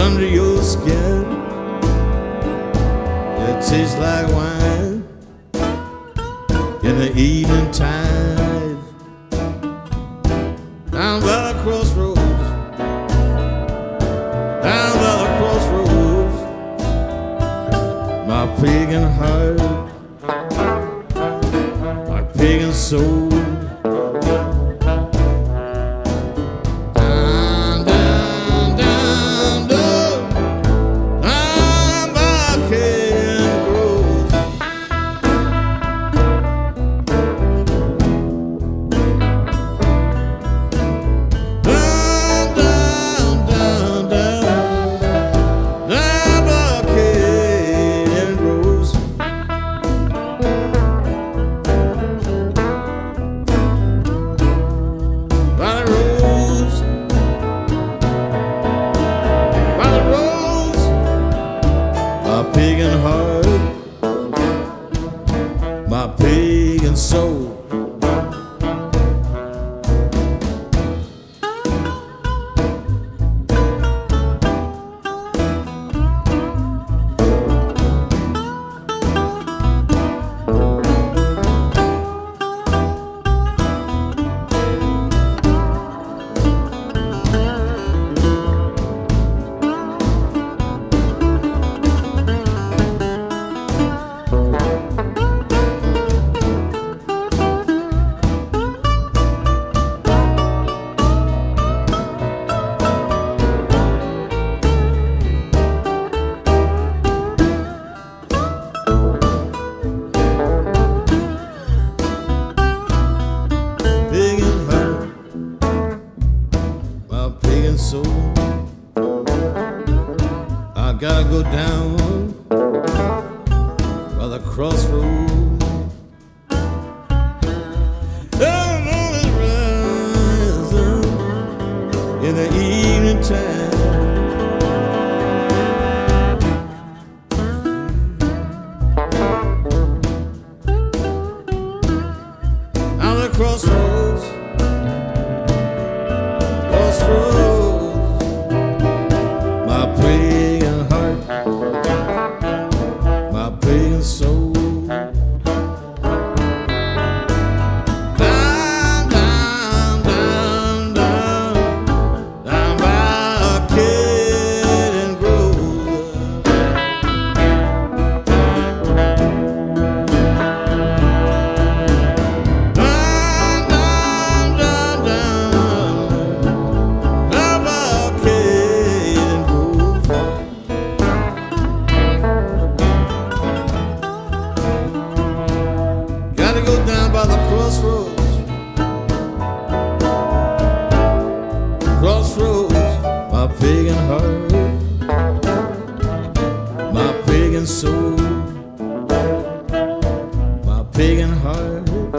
under your skin. It tastes like wine in the evening tide Down by the crossroads Down by the crossroads My pagan heart My pagan soul. crossroads. My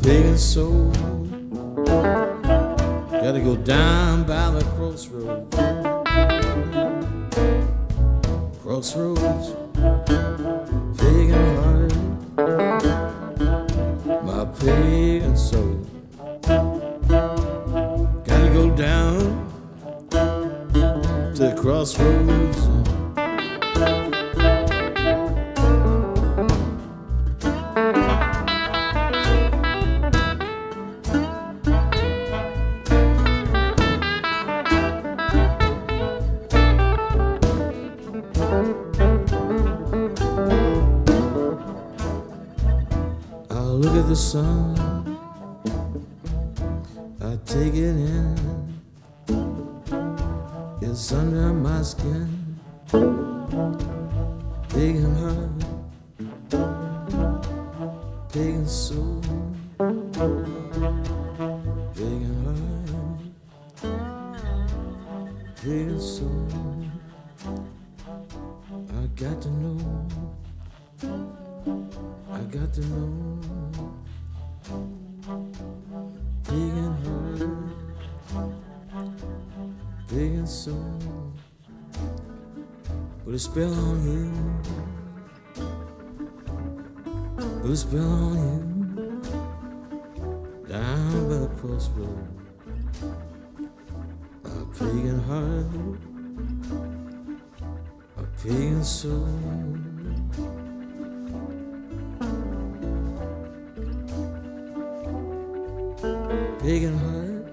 pagan soul gotta go down by the crossroads. Crossroads. The sun, I take it in. It's under my skin, pagan hurt, soul, and hurt, big soul. I got to know. I got to know Hurt. Pagan soul Put a spell on you. Put a spell on you. Down by the crossroad. A pagan heart A pagan soul Pagan heart,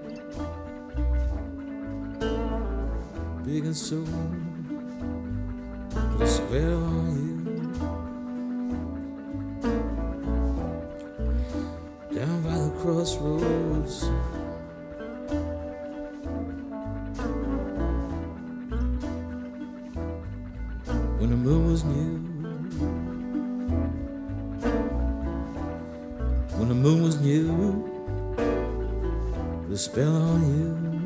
pagan soul, put a spell on you. Down by the crossroads. When the moon was new, when the moon was new, the spell on you.